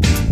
Bye.